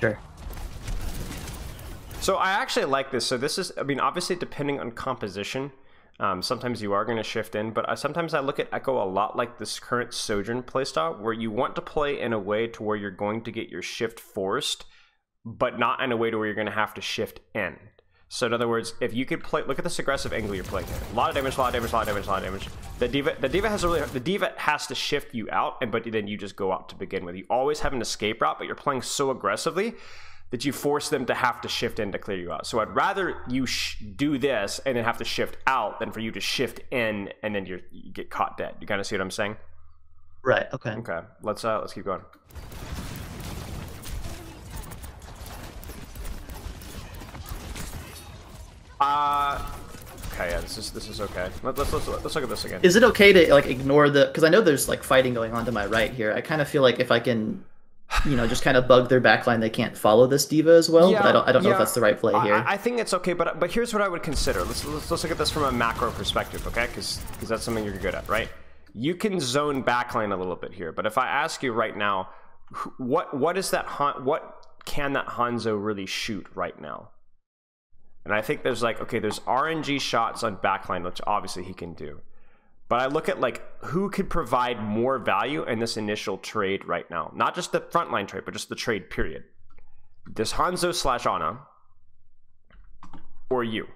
Sure. So I actually like this. So this is, I mean, obviously depending on composition, um, sometimes you are going to shift in, but I, sometimes I look at Echo a lot like this current Sojourn playstyle, where you want to play in a way to where you're going to get your shift forced, but not in a way to where you're going to have to shift in. So in other words, if you could play, look at this aggressive angle you're playing here. A lot of damage, a lot of damage, a lot of damage, a lot of damage. The diva, the diva has really, the diva has to shift you out, and but then you just go out to begin with. You always have an escape route, but you're playing so aggressively that you force them to have to shift in to clear you out. So I'd rather you do this and then have to shift out than for you to shift in and then you get caught dead. You kind of see what I'm saying? Right. Okay. Okay. Let's uh let's keep going. Uh okay, yeah, this is this is okay. Let, us let's let's look at this again. Is it okay to like ignore the? Because I know there's like fighting going on to my right here. I kind of feel like if I can, you know, just kind of bug their backline, they can't follow this diva as well. Yeah, but I don't I don't know if that's the right play here. I, I think it's okay, but but here's what I would consider. Let's let's, let's look at this from a macro perspective, okay? Because because that's something you're good at, right? You can zone backline a little bit here, but if I ask you right now, what what is that what can that Hanzo really shoot right now? And I think there's like, okay, there's RNG shots on backline, which obviously he can do. But I look at like who could provide more value in this initial trade right now. Not just the frontline trade, but just the trade period. This Hanzo slash Ana or you.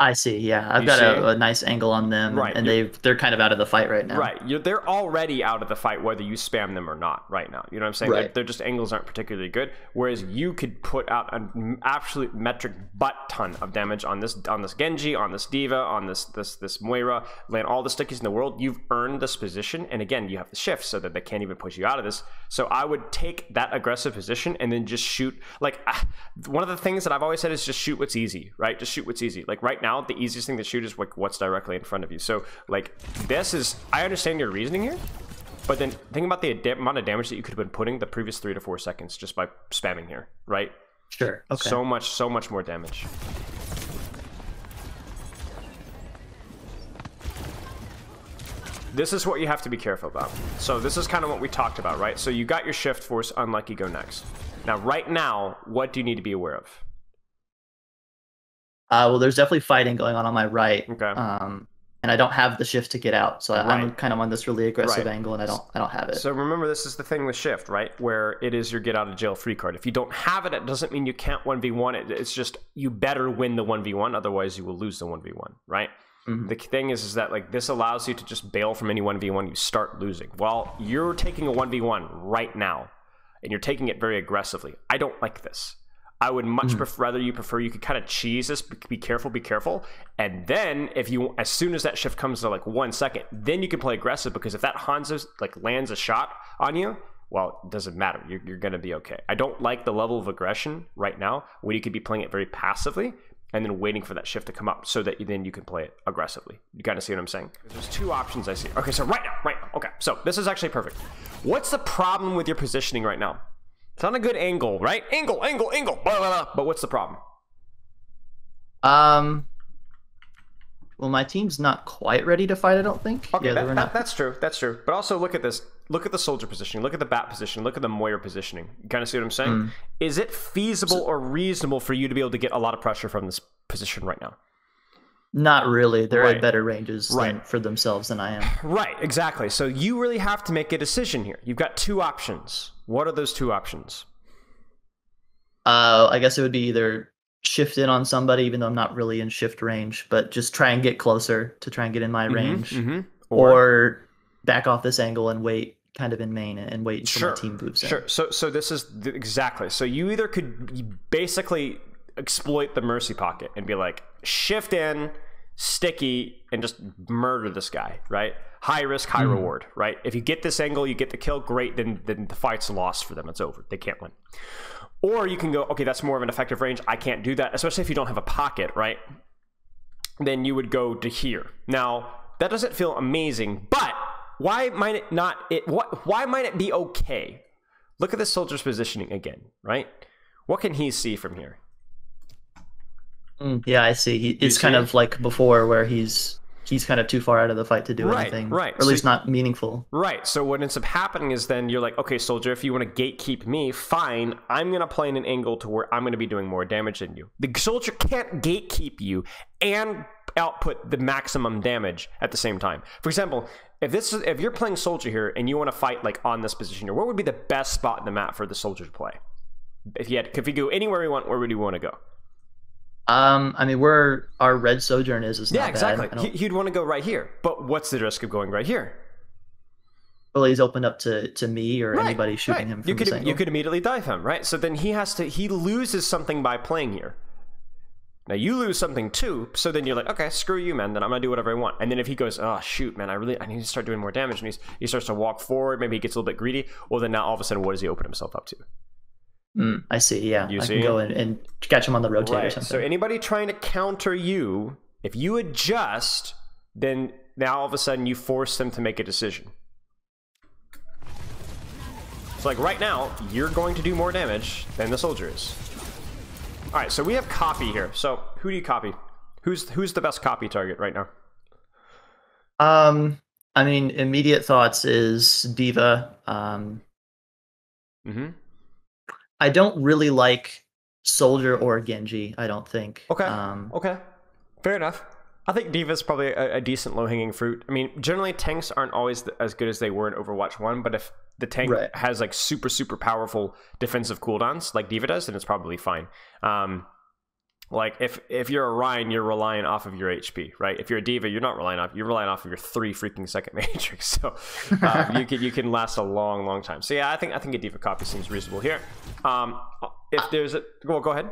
I see. Yeah, I've You got a, a nice angle on them, Right, and they they're kind of out of the fight right now. Right. You're, they're already out of the fight whether you spam them or not right now. You know what I'm saying? Right. They're, they're just angles aren't particularly good. Whereas you could put out an absolute metric butt ton of damage on this on this Genji, on this Diva, on this this this Moira, land all the stickies in the world. You've earned this position. And again, you have the shift so that they can't even push you out of this. So I would take that aggressive position and then just shoot like ah, one of the things that I've always said is just shoot what's easy, right? Just shoot what's easy. Like right now, the easiest thing to shoot is like what's directly in front of you. So like this is I understand your reasoning here, but then think about the amount of damage that you could have been putting the previous three to four seconds just by spamming here, right? Sure. Okay. So much, so much more damage. This is what you have to be careful about. So this is kind of what we talked about, right? So you got your shift force, unlucky go next. Now, right now, what do you need to be aware of? Uh, well, there's definitely fighting going on on my right. Okay. Um, and I don't have the shift to get out, so I I'm Right. kind of on this really aggressive Right. angle, and I don't I don't have it. So remember, this is the thing with shift, right? Where it is your get out of jail free card. If you don't have it, it doesn't mean you can't one v one it. It's just you better win the one v one, otherwise you will lose the one v one, right? Mhm. The thing is, is that like this allows you to just bail from any one v one you start losing. Well, you're taking a one v one right now, and you're taking it very aggressively. I don't like this. I would much hmm. prefer, rather you prefer you could kind of cheese this, be be careful, be careful, and then if you as soon as that shift comes to like one second, then you can play aggressive because if that Hanzo like lands a shot on you, well, it doesn't matter. You're, you're going to be okay. I don't like the level of aggression right now where you could be playing it very passively and then waiting for that shift to come up so that you, then you can play it aggressively. You kind of see what I'm saying? There's two options I see. Okay, so right now, right now. Okay, so this is actually perfect. What's the problem with your positioning right now? It's not a good angle, right? Angle, angle, angle. Blah, blah, blah. But what's the problem? Um. Well, my team's not quite ready to fight. I don't think. Okay, yeah, that- that- not. that's true. That's true. But also look at this. Look at the soldier positioning. Look at the bat position. Look at the Moira positioning. You kind of see what I'm saying? Mm. Is it feasible or reasonable for you to be able to get a lot of pressure from this position right now? Not really. They're Right. at better ranges than, for themselves than I am. Right, exactly. So you really have to make a decision here. You've got two options. What are those two options? Uh, I guess it would be either shift in on somebody, even though I'm not really in shift range, but just try and get closer to try and get in my range, Mm-hmm. or, back off this angle and wait, kind of in main, and wait until Sure. my team moves in. Sure. So so this is exactly. So you either could basically exploit the mercy pocket and be like shift in, sticky, and just murder this guy, right? High risk, high hmm. reward, right? If you get this angle, you get the kill, great. Then then the fight's lost for them. It's over. They can't win. Or you can go, okay, that's more of an effective range. I can't do that, especially if you don't have a pocket, right? Then you would go to here. Now that doesn't feel amazing, but why might it not? It what? Why might it be okay? Look at the soldier's positioning again, right? What can he see from here? Mm, yeah, I see. He, it's see kind it? of like before, where he's he's kind of too far out of the fight to do Right, anything, right. Or at So- least not meaningful. Right. So what ends up happening is then you're like, okay, soldier, if you want to gatekeep me, fine. I'm gonna play in an angle to where I'm gonna be doing more damage than you. The soldier can't gatekeep you and output the maximum damage at the same time. For example, if this is, if you're playing soldier here and you want to fight like on this position here, where would be the best spot in the map for the soldier to play? If you had, if you go anywhere you want, where would you want to go? Um, I mean, where our red sojourn is is not Yeah, bad. exactly. He, he'd want to go right here. But what's the risk of going right here? well, he's opened up to, to me or anybody shooting right. him from you could you could immediately dive him, right? So then he has to he loses something by playing here. Now you lose something too, so then you're like, okay, screw you, man. Then I'm gonna do whatever I want. And then if he goes, oh shoot, man, I really I need to start doing more damage, and he's, he starts to walk forward, maybe he gets a little bit greedy. Well, then now all of a sudden, what does he open himself up to? Mm, I see. Yeah, You I see? can go in and catch him on the rotate or something. So anybody trying to counter you, if you adjust, then now all of a sudden you force them to make a decision. So like right now, you're going to do more damage than the soldier is. All right, so we have copy here. So who do you copy? Who's who's the best copy target right now? um, I mean, immediate thoughts is Diva. Um, Mm-hmm. I don't really like Soldier or Genji. I don't think. Okay. Um, Okay. Fair enough. I think Diva's probably a, a decent low hanging fruit. I mean, generally tanks aren't always as good as they were in Overwatch 1, but if the tank Right. has like super, super powerful defensive cooldowns like Diva does, then it's probably fine. Um, like if if you're a Rein, you're relying off of your HP, right? If you're a Diva, you're not relying off. You're relying off of your three freaking second matrix. So uh, you can you can last a long, long time. So yeah, I think I think a Diva copy seems reasonable here. Um, if there's a well, go ahead.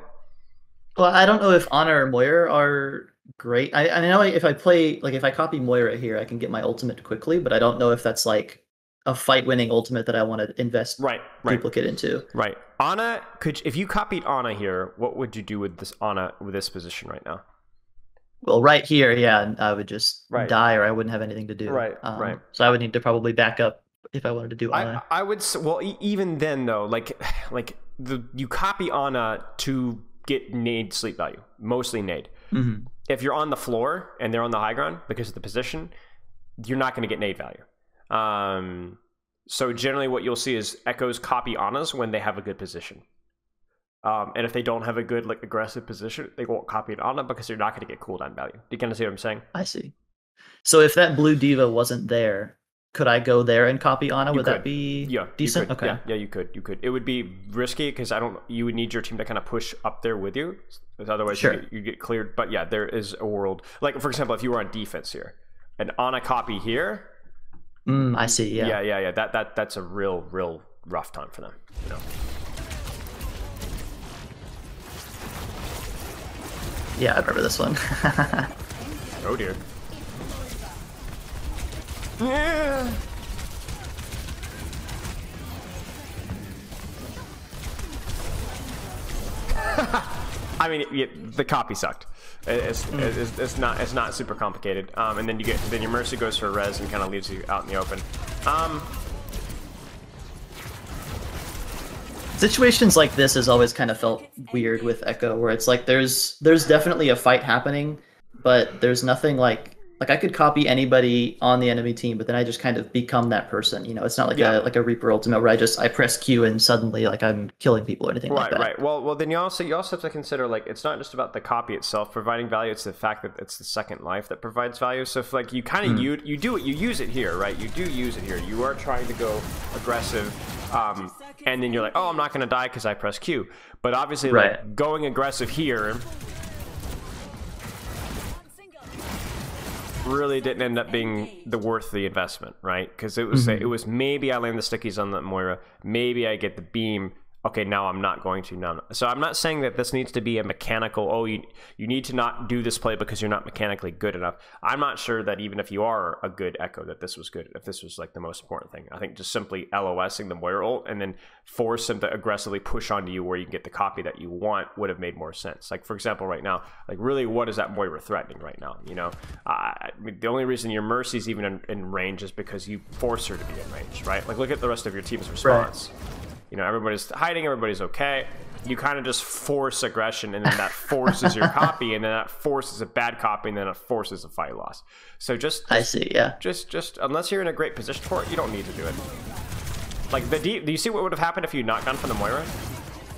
Well, I don't know if Ana or Moira are great. I, I know if I play like if I copy Moira here, I can get my ultimate quickly, but I don't know if that's like a fight-winning ultimate that I want to invest Right, right. duplicate into. Right. Ana could if you copied Ana here, what would you do with this Ana with this position right now? Well, right here, yeah, I would just Right. die, or I wouldn't have anything to do. Right, Um, right. So I would need to probably back up if I wanted to do Ana. I I would well e- even then though like like the you copy Ana to get nade sleep value, mostly nade. Mhm. If you're on the floor and they're on the high ground because of the position, you're not going to get nade value. Um, so generally, what you'll see is echoes copy Anas when they have a good position. Um, and if they don't have a good like aggressive position, they won't copy an Ana because they're not going to get cooldown value. Do you kind of see what I'm saying? I see. So if that blue diva wasn't there, could I go there and copy Ana? Would could. that be Yeah, decent? Okay. Yeah, yeah, you could. You could. It would be risky because I don't. You would need your team to kind of push up there with you, 'cause otherwise Sure. you, get, you get cleared. But yeah, there is a world. Like for example, if you were on defense here, and on a copy here, Mm, I see. Yeah. yeah, yeah, yeah. That that that's a real, real rough time for them. You know. Yeah, I remember this one. Oh dear. Yeah. I mean, yeah, the copy sucked. It- It's, it's, it's not it's not super complicated. Um, and then you get then your mercy goes for a res and kind of leaves you out in the open. Um, Situations like this has always kind of felt weird with Echo, where it's like there's there's definitely a fight happening, but there's nothing like like I could copy anybody on the enemy team, but then I just kind of become that person. You know, it's not like Yeah. a like a Reaper ultimate where I just I press Q and suddenly like I'm killing people or anything like Right, that. right. Well, well, then you also you also have to consider like it's not just about the copy itself providing value; it's the fact that it's the second life that provides value. So if like you kind of you you do it, you use it here, right? You do use it here. You are trying to go aggressive, um, and then you're like, oh, I'm not going to die because I press Q. But obviously, like going aggressive here really didn't end up being the worth the investment, right? Because it was mm-hmm. it was maybe I land the stickies on the Moira, maybe I get the beam. Okay, now I'm not going to now. So I'm not saying that this needs to be a mechanical. Oh, you you need to not do this play because you're not mechanically good enough. I'm not sure that even if you are a good Echo, that this was good. If this was like the most important thing, I think just simply LOSing the Moira ult and then force them to aggressively push onto you where you can get the copy that you want would have made more sense. Like for example, right now, like really, what is that Moira threatening right now? You know, mean, the only reason your Mercy's even in, in range is because you force her to be in range, right? Like look at the rest of your team's response. You know everybody's hiding, everybody's okay. You kind of just force aggression, and then that forces your copy, and then that forces a bad copy, and then it forces a fight loss. So just, I see, yeah. Just just unless you're in a great position for it, you don't need to do it. Like the D, do you see what would have happened if you not gone for the Moira?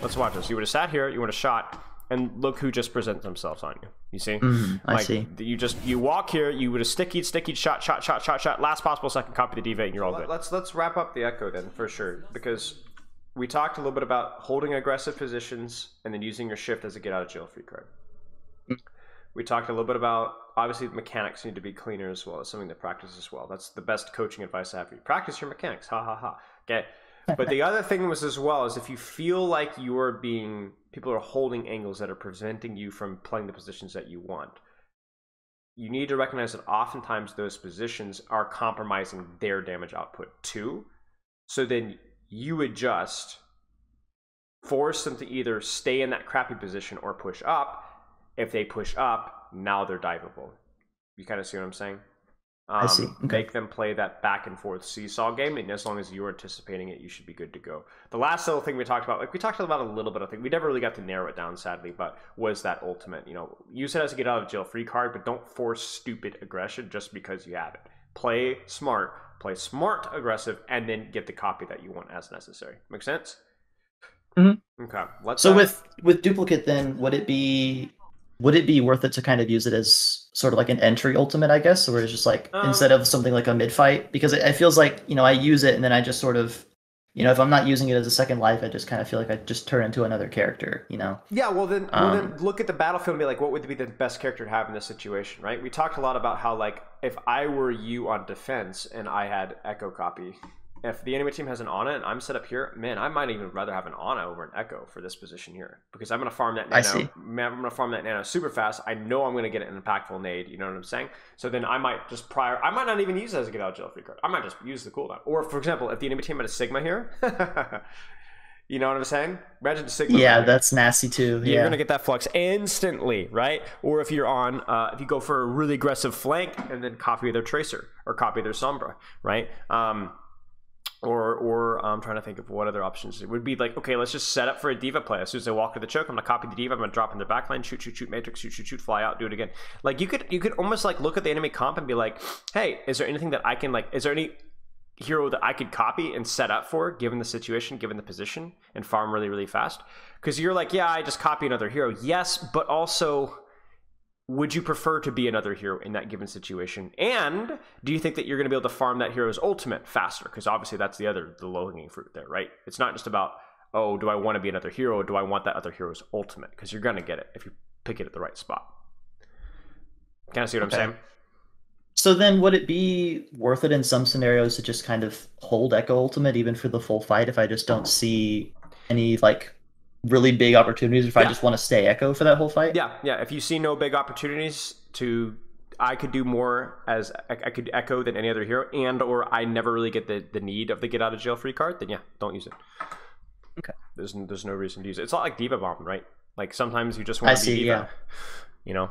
Let's watch this. You would have sat here, you would have shot, and look who just presents themselves on you. You see? Mm, I see. You just you walk here, you would have sticky, sticky, shot, shot, shot, shot, shot. Last possible second, copy the D.Va, and you're all good. Let's let's wrap up the echo then for sure because we talked a little bit about holding aggressive positions and then using your shift as a get out of jail free card. Hmm. We talked a little bit about obviously the mechanics need to be cleaner as well. It's something to practice as well. That's the best coaching advice I have for you. Practice your mechanics. Ha ha ha. Okay. But the other thing was as well is if you feel like you are being people are holding angles that are preventing you from playing the positions that you want. You need to recognize that oftentimes those positions are compromising their damage output too. So then you adjust, force them to either stay in that crappy position or push up. If they push up, now they're diveable. You kind of see what I'm saying? Um, I see. Okay. Make them play that back and forth seesaw game, and as long as you're anticipating it, you should be good to go. The last little thing we talked about, like we talked about a little bit, I think we never really got to narrow it down, sadly, but was that ultimate. You know, use it as a get out of jail free card, but don't force stupid aggression just because you have it. Play smart, play smart aggressive, and then get the copy that you want as necessary. Make sense? Mhm. Okay. Let's. So with with duplicate, then would it be would it be worth it to kind of use it as sort of like an entry ultimate, I guess, or it's just like Um, instead of something like a mid fight? Because it, it feels like you know I use it and then I just sort of you know if I'm not using it as a second life, I just kind of feel like I just turn into another character. You know. Yeah, well then, well then Um, look at the battlefield and be like, what would be the best character to have in this situation, right? We talked a lot about how like if I were you on defense and I had Echo copy, if the enemy team has an Ana and I'm set up here, man, I might even rather have an Ana over an Echo for this position here because I'm gonna farm that nano. I see. Man, I'm gonna farm that nano super fast. I know I'm gonna get an impactful nade. You know what I'm saying? So then I might just prior. I might not even use it as a get out jail free card. I might just use the cooldown. Or for example, if the enemy team had a Sigma here. You know what I'm saying? Imagine the Sigma. Yeah, that's nasty too. You're gonna get that flux instantly, right? Or if you're on, uh, if you go for a really aggressive flank and then copy their tracer or copy their sombra, right? Um, or or I'm trying to think of what other options it would be. Like, okay, let's just set up for a diva play. As soon as they walk to the choke, I'm gonna copy the diva. I'm gonna drop in their backline, shoot, shoot, shoot, matrix, shoot, shoot, shoot, fly out, do it again. Like you could you could almost like look at the enemy comp and be like, hey, is there anything that I can like? Is there any hero that I could copy and set up for, given the situation, given the position, and farm really, really fast? Because you're like, yeah, I just copy another hero. Yes, but also, would you prefer to be another hero in that given situation? And do you think that you're going to be able to farm that hero's ultimate faster? Because obviously, that's the other the low hanging fruit there, right? It's not just about oh, do I want to be another hero? Or do I want that other hero's ultimate? Because you're going to get it if you pick it at the right spot. Kind of see what Okay. I'm saying? So then, would it be worth it in some scenarios to just kind of hold Echo Ultimate even for the full fight if I just don't see any like really big opportunities if yeah. I just want to stay Echo for that whole fight. Yeah, yeah. If you see no big opportunities to, I could do more as I, could Echo than any other hero, and or I never really get the the need of the get out of jail free card. Then yeah, don't use it. Okay. There's there's no reason to use it. It's not like Diva Bomb, right? Like sometimes you just want to be see, Diva. Yeah. You know.